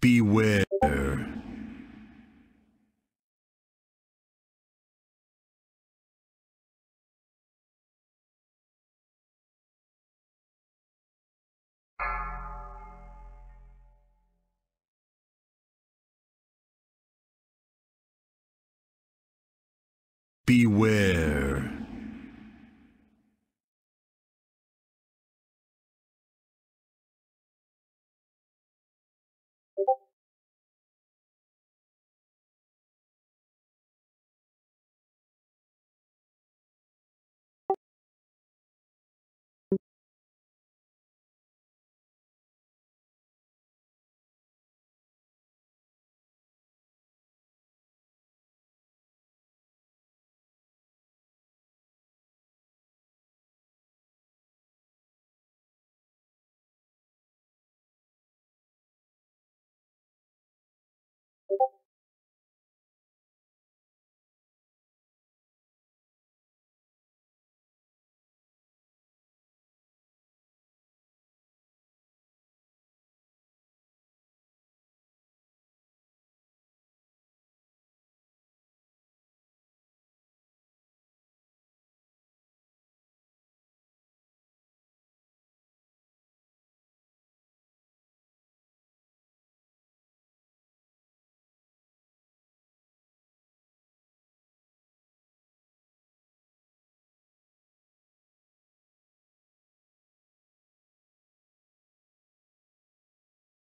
Beware. Beware.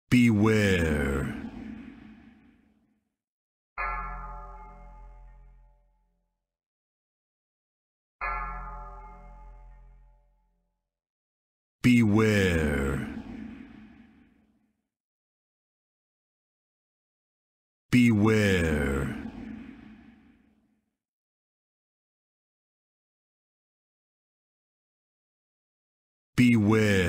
Beware. Beware. Beware. Beware.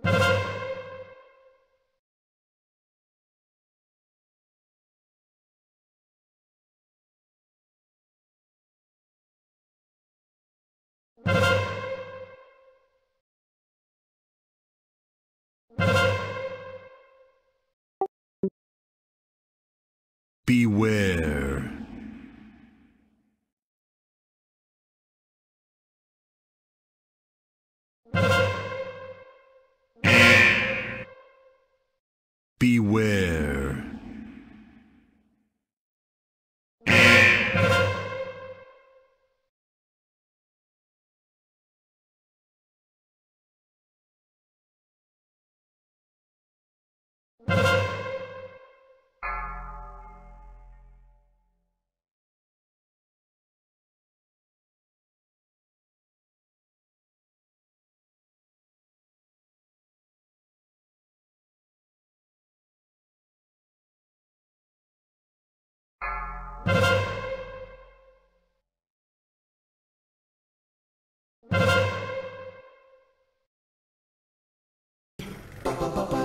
Beware. ba ba ba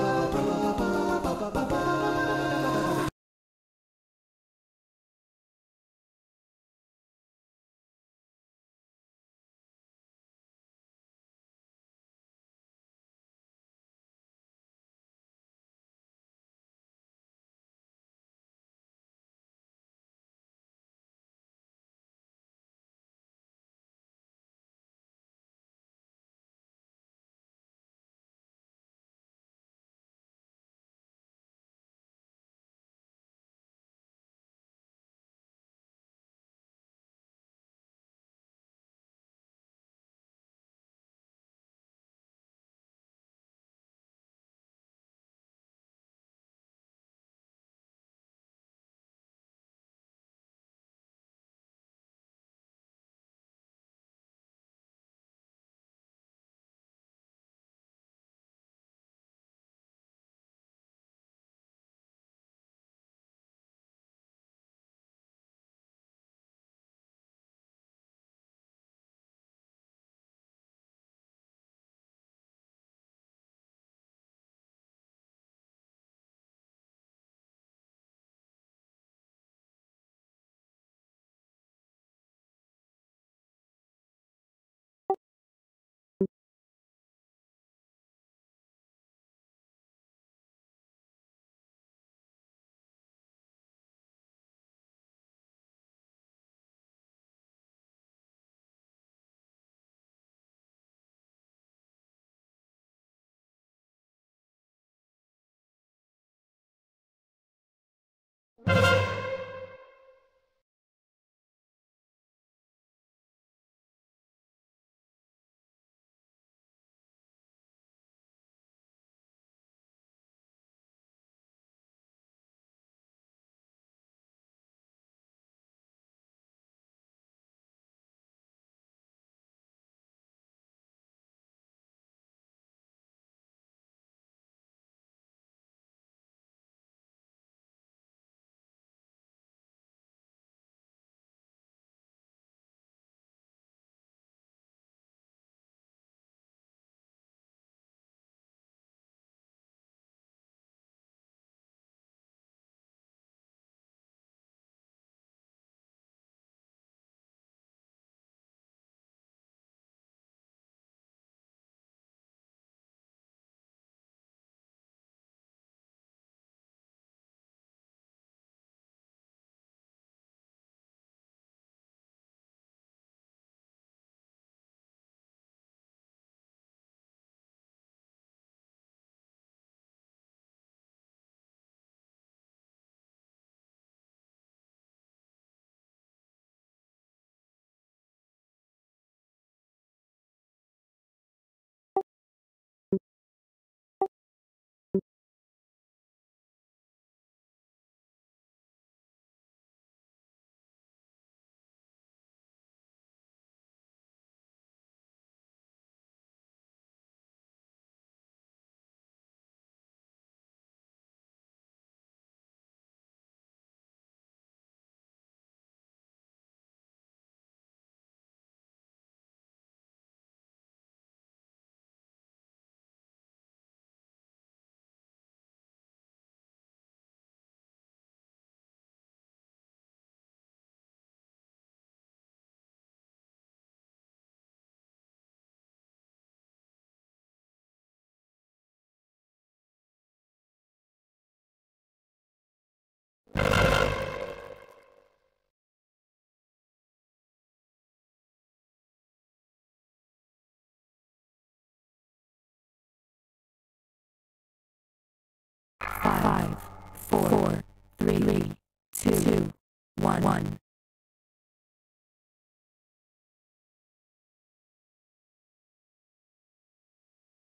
four, three, two, one, one.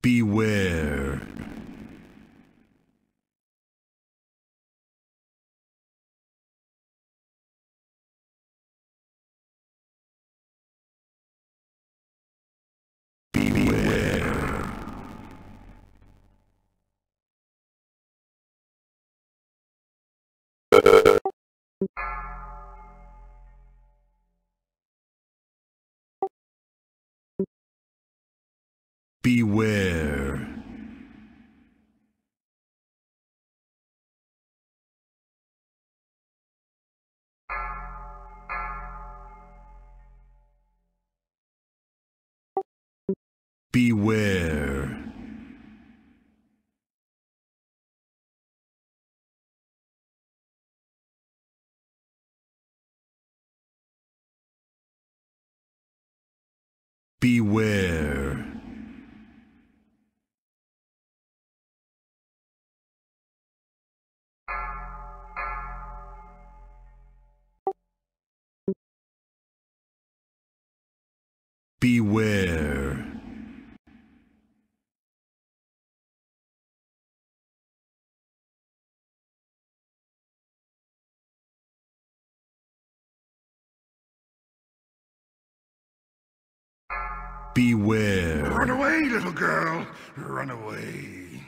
Beware. Beware. Beware. Beware. Beware. Beware. Run away, little girl. Run away.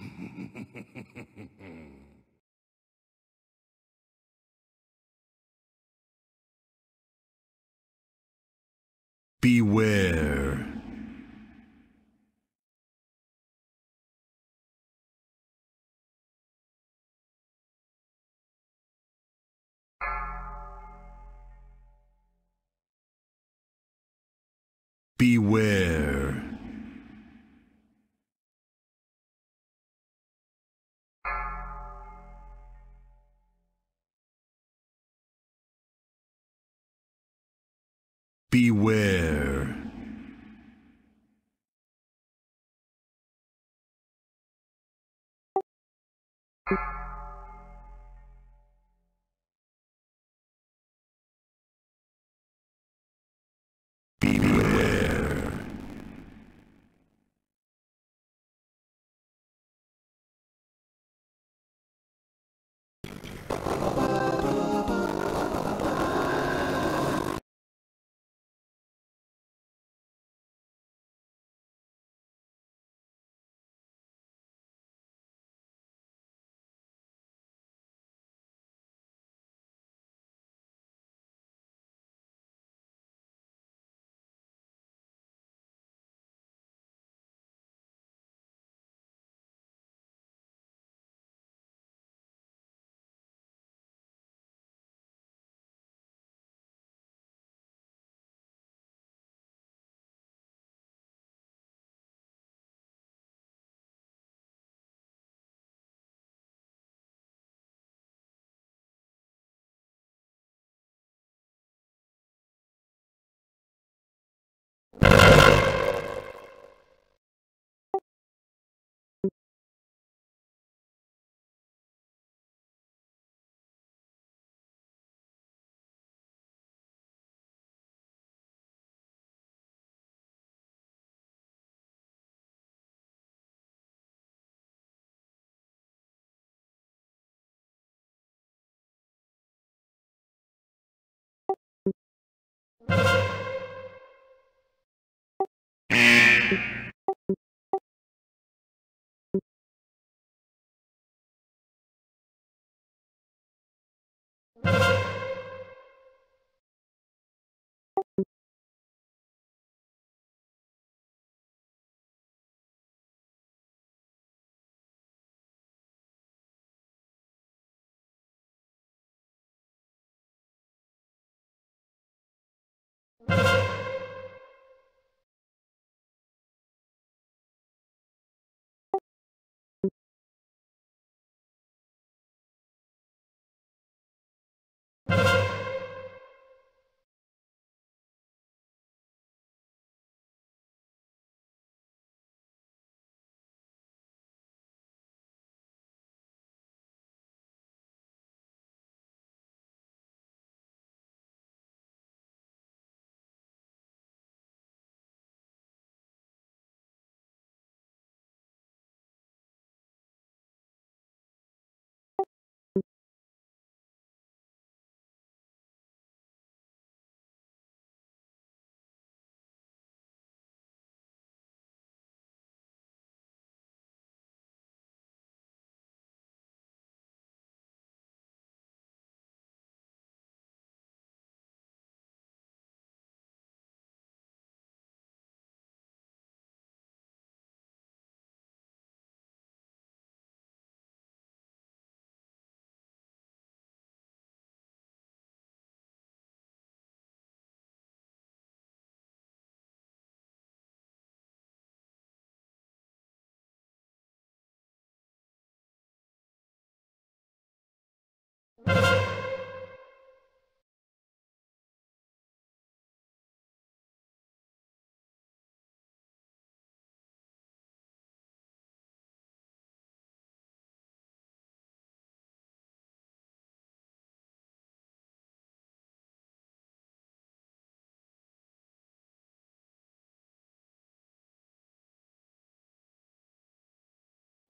Beware. Beware. you.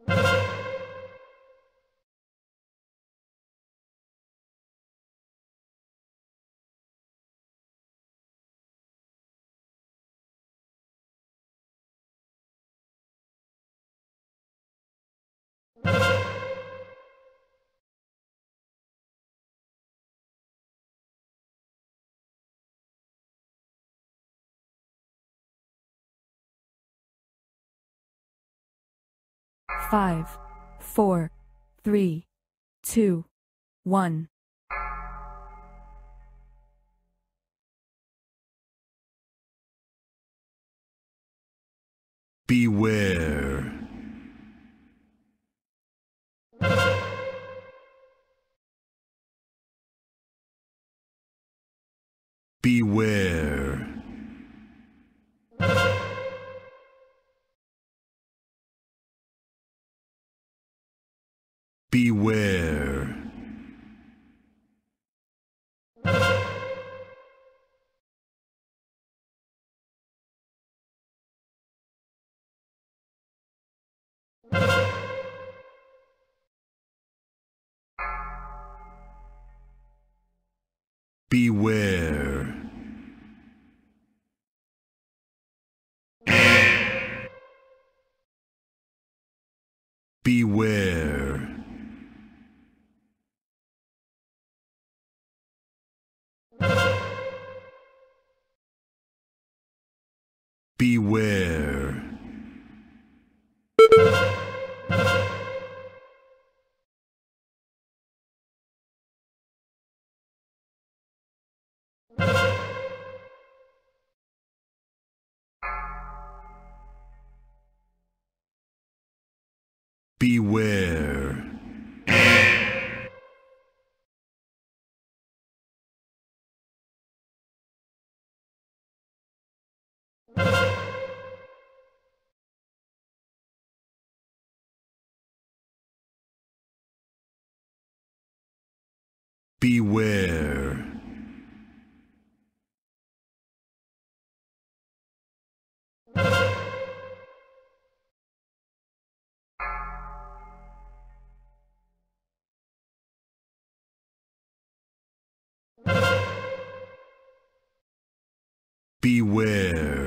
you Five, four, three, two, one. Beware. Beware. Beware. Beware. Beware. Beware.